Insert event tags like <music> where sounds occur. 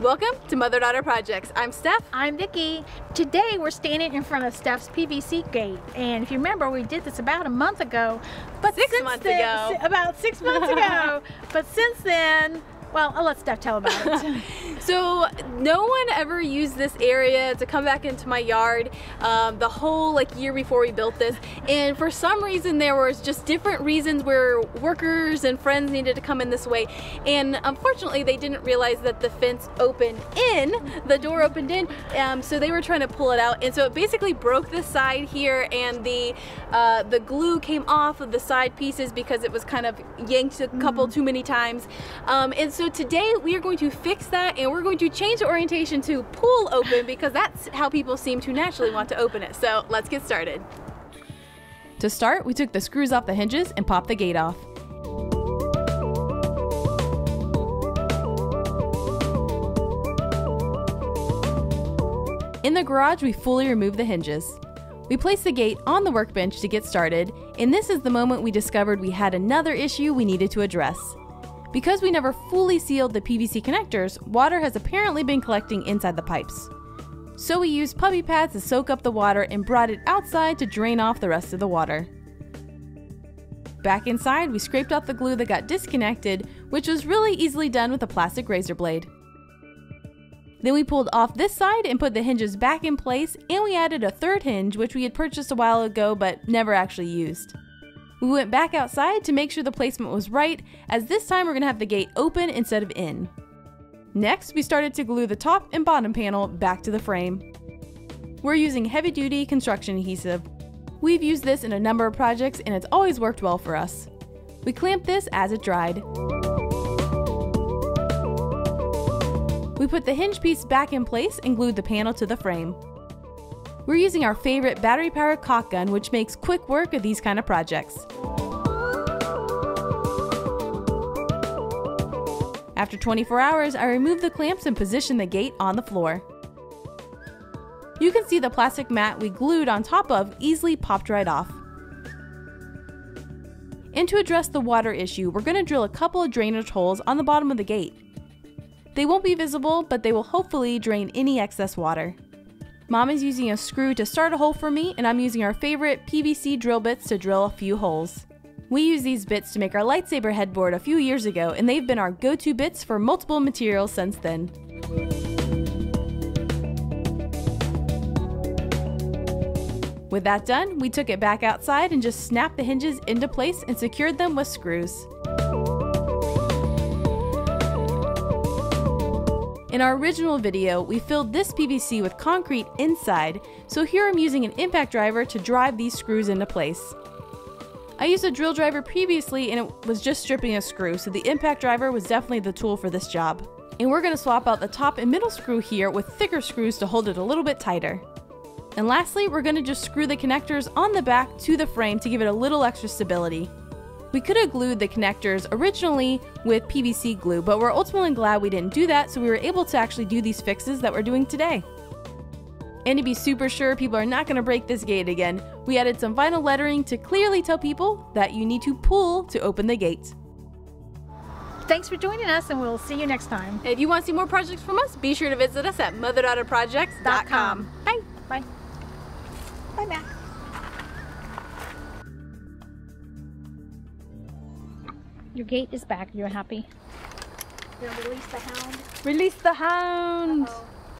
Welcome to Mother Daughter Projects. I'm Steph. I'm Vicki. Today we're standing in front of Steph's PVC gate, and if you remember, we did this about a month ago. But six months then, ago. About six months <laughs> ago. but since then, well, I'll let Steph tell about it. <laughs> so no one ever used this area to come back into my yard um, the whole like year before we built this. And for some reason there was just different reasons where workers and friends needed to come in this way. And unfortunately they didn't realize that the fence opened in, the door opened in. Um, so they were trying to pull it out. And so it basically broke the side here and the, uh, the glue came off of the side pieces because it was kind of yanked a couple mm -hmm. too many times. Um, and so today we are going to fix that and we're going to change the orientation to pull open because that's how people seem to naturally want to open it. So let's get started. To start, we took the screws off the hinges and popped the gate off. In the garage, we fully removed the hinges. We placed the gate on the workbench to get started, and this is the moment we discovered we had another issue we needed to address. Because we never fully sealed the PVC connectors, water has apparently been collecting inside the pipes. So we used puppy pads to soak up the water and brought it outside to drain off the rest of the water. Back inside, we scraped out the glue that got disconnected, which was really easily done with a plastic razor blade. Then we pulled off this side and put the hinges back in place, and we added a third hinge, which we had purchased a while ago but never actually used. We went back outside to make sure the placement was right, as this time we're going to have the gate open instead of in. Next, we started to glue the top and bottom panel back to the frame. We're using heavy duty construction adhesive. We've used this in a number of projects and it's always worked well for us. We clamped this as it dried. We put the hinge piece back in place and glued the panel to the frame. We're using our favorite battery powered caulk gun which makes quick work of these kind of projects. After 24 hours, I removed the clamps and positioned the gate on the floor. You can see the plastic mat we glued on top of easily popped right off. And to address the water issue, we're going to drill a couple of drainage holes on the bottom of the gate. They won't be visible, but they will hopefully drain any excess water. Mom is using a screw to start a hole for me, and I'm using our favorite PVC drill bits to drill a few holes. We used these bits to make our lightsaber headboard a few years ago, and they've been our go-to bits for multiple materials since then. With that done, we took it back outside and just snapped the hinges into place and secured them with screws. In our original video, we filled this PVC with concrete inside, so here I'm using an impact driver to drive these screws into place. I used a drill driver previously and it was just stripping a screw, so the impact driver was definitely the tool for this job. And we're going to swap out the top and middle screw here with thicker screws to hold it a little bit tighter. And lastly, we're going to just screw the connectors on the back to the frame to give it a little extra stability. We could have glued the connectors originally with PVC glue, but we're ultimately glad we didn't do that so we were able to actually do these fixes that we're doing today. And to be super sure people are not going to break this gate again, we added some vinyl lettering to clearly tell people that you need to pull to open the gate. Thanks for joining us and we'll see you next time. If you want to see more projects from us, be sure to visit us at motherdaughterprojects.com. Bye. Bye. Bye, Mac. Your gate is back. You're happy? You're release the hound. Release the hound. Uh -oh.